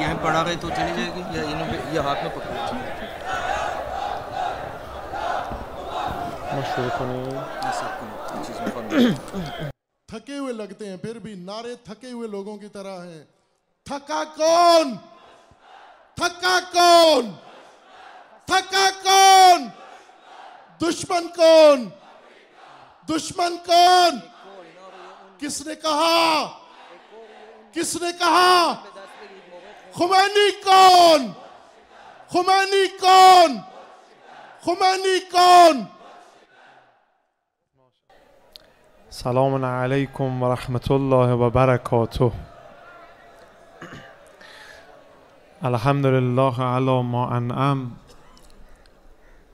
یہاں رہے تو چلی جائے گی یا انہوں پہ یہ ہاتھ میں پکڑ تھکے ہوئے لگتے ہیں، پھر بھی نعرے تھکے ہوئے لوگوں کی طرح ہیں۔ تھکا کون؟ تھکا کون؟ تھکا کون؟ دشمن کون؟ دشمن کون؟ کس نے کہا؟ کس نے کہا؟ خمینی کون؟ خمینی کون؟ خمینی کون؟ سلام علیکم ورحمت اللہ وبرکاتہ۔ الحمد لله على ما أنعم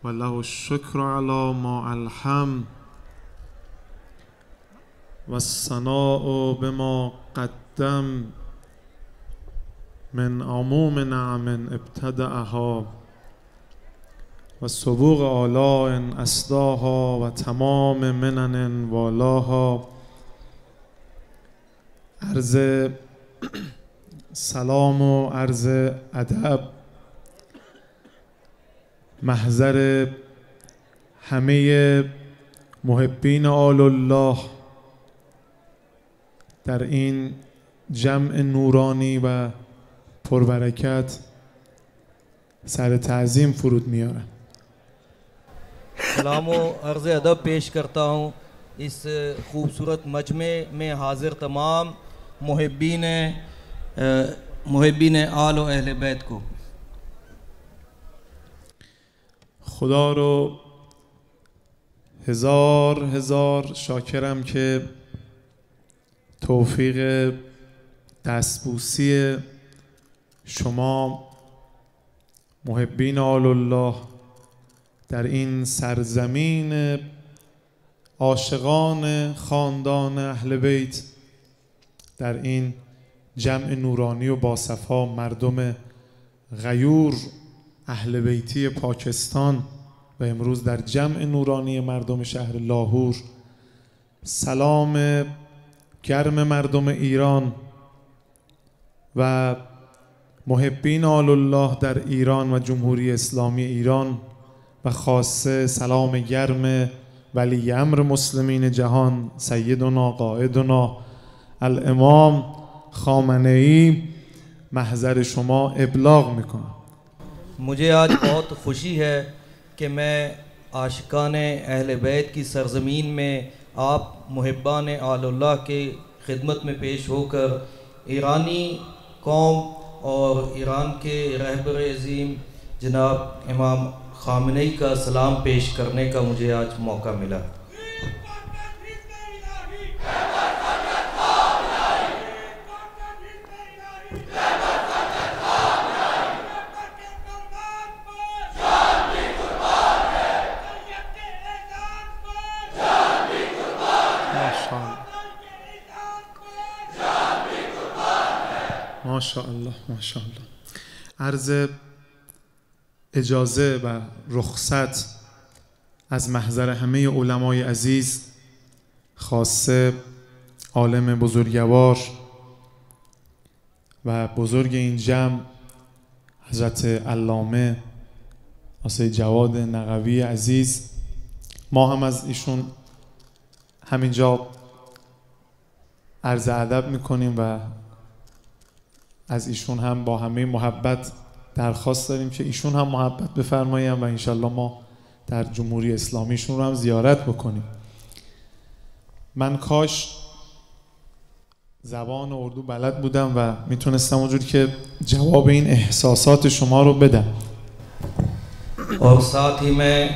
و له الشکر علی ما الحم و الثناء بما قدم من عموم نعم ابتدعها و سبوق آلاء اسداها و تمام منن والاها عرض سلام و عرض ادب محضر همه محبین آل الله در این جمع نورانی و پربرکت سر تعظیم فرود میارن سلام و عرض ادب پیش کرتا ہوں. اس خوبصورت مجمع میں حاضر تمام محبین محبین آل و اہل بیت کو۔ خدا رو هزار هزار شاکرم که توفیق دستبوسی شما محبین آل الله در این سرزمین عاشقان خاندان اهل بیت در این جمع نورانی و باصفا مردم غیور اهل بیتی پاکستان و امروز در جمع نورانی مردم شهر لاهور. سلام گرم مردم ایران و محبین آل الله در ایران و جمهوری اسلامی ایران و خاصه سلام گرم ولی امر مسلمین جهان سیدنا قائدنا الامام خامنه ای محضر شما ابلاغ می‌کنم. مجھے آج بہت خوشی ہے کہ میں عاشقان اہل بیت کی سرزمین میں آپ محبان آل اللہ کے خدمت میں پیش ہو کر ایرانی قوم اور ایران کے رہبر عظیم جناب امام خامنئی کا سلام پیش کرنے کا مجھے آج موقع ملا Yeah. ماشاءالله ماشاءالله. عرض اجازه و رخصت از محضر همه علمای عزیز خاصه عالم بزرگوار و بزرگ این جمع حضرت علامه آسای جواد نقوی عزیز. ما هم از ایشون همینجا عرض ادب می‌کنیم و از ایشون هم با همه محبت درخواست داریم که ایشون هم محبت بفرماییم و انشالله ما در جمهوری اسلامیشون رو هم زیارت بکنیم. من کاش زبان اردو بلد بودم و می‌تونستم اونجوری که جواب این احساسات شما رو بدم. اور ساتھ ہی میں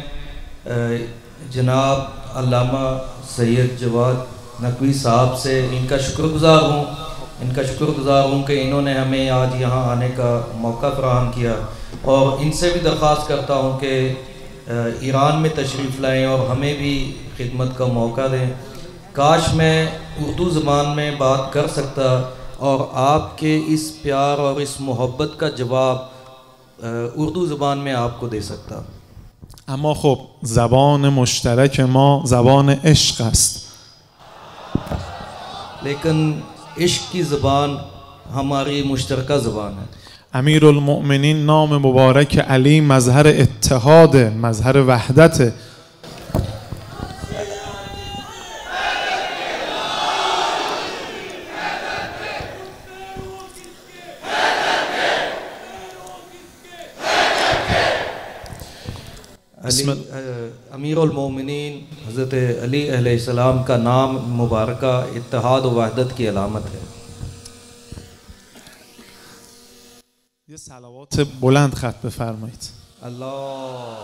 جناب علامہ سید جواد نقوی صاحب سے ان کا شکر گزار ہوں۔ ان کا شکر گزار ہوں کہ انہوں نے ہمیں آج یہاں آنے کا موقع فراہم کیا اور ان سے بھی درخواست کرتا ہوں کہ ایران میں تشریف لائیں اور ہمیں بھی خدمت کا موقع دیں۔ کاش میں اردو زبان میں بات کر سکتا اور آپ کے اس پیار اور اس محبت کا جواب اردو زبان میں آپ کو دے سکتا۔ اما خب زبان مشترک ما زبان عشق است۔ لیکن عشق کی زبان ہماری مشترکہ زبان ہے۔ امیر المؤمنین نام مبارک علی مظهر اتحاد مظهر وحدت. علی امیر المومنین حضرت علی علیہ السلام کا نام مبارکہ اتحاد و وحدت کی علامت ہے۔ یہ سلوات بلند خط بفرمایید۔ اللہ۔